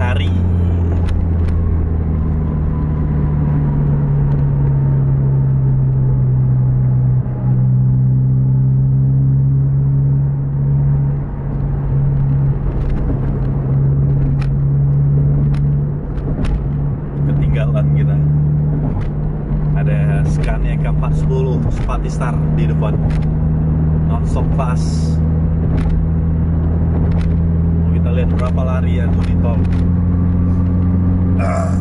hari. Ketinggalan kita. Ada Scania K410 Spatistar di depan. Non-stop fast lihat berapa lari ya tuh di tol ah.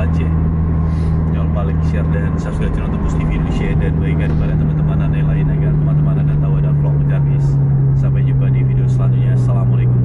aja jangan lupa like, share dan subscribe channel Tembus TV Indonesia dan bagikan kepada teman-teman anda lain agar teman-teman anda tahu ada vlog Jarvis. Sampai jumpa di video selanjutnya. Assalamualaikum.